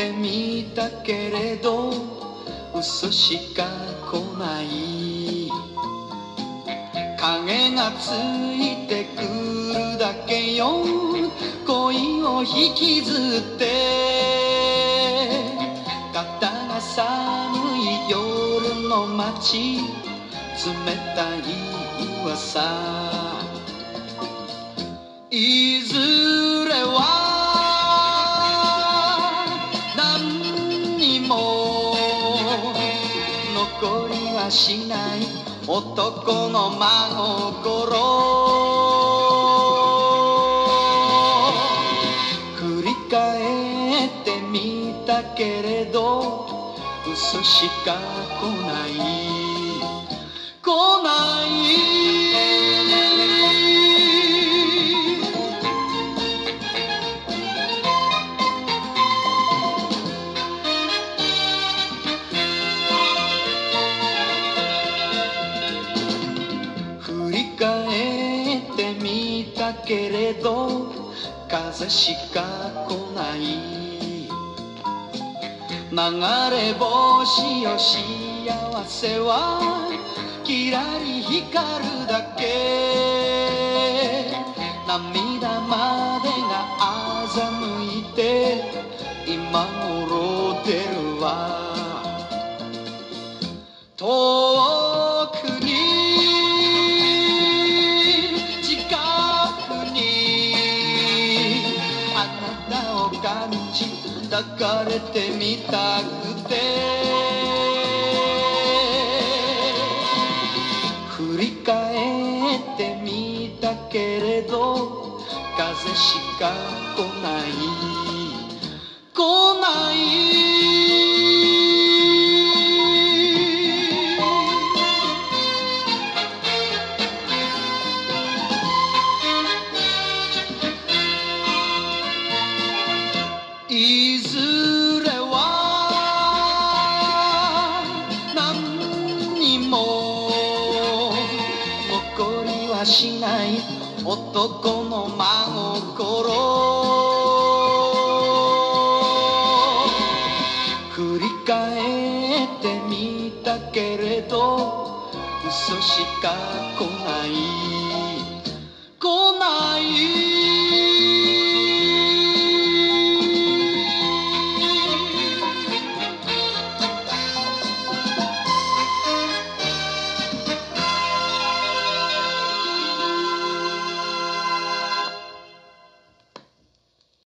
ってみたけれど嘘しか来ない。影がついてくるだけよ。恋を引きずって。肩が寒い夜の街。冷たい噂。いずれ残りはしない。男の真心。振り返ってみたけれど嘘しか来ない。来ない。けれど風しか来ない。流れ星よ幸せはきらり光るだけ。涙までが欺いて今頃出るわ。遠体を感じ抱かれてみたくて。振り返ってみたけれど風しか来ない。来ない。しない男の真心。振り返ってみたけれど嘘しか来ない。